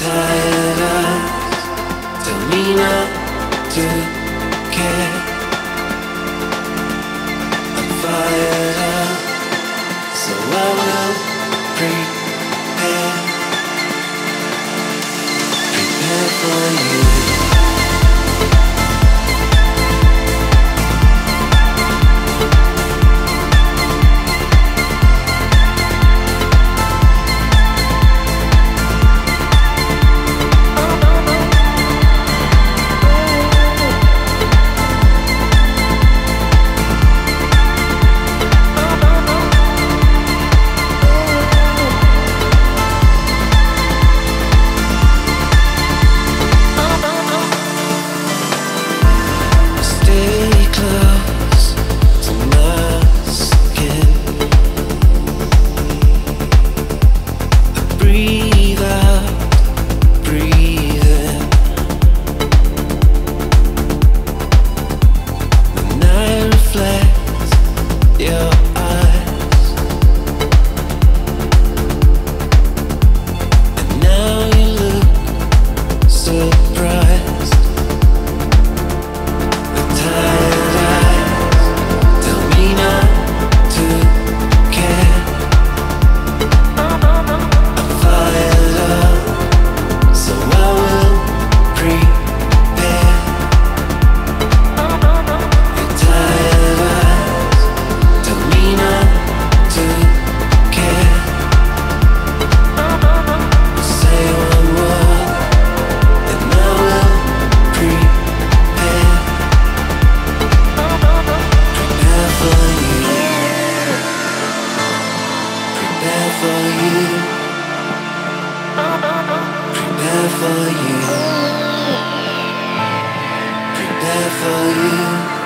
tired eyes tell me not to care. I'm fired up, so I will breathe. for you.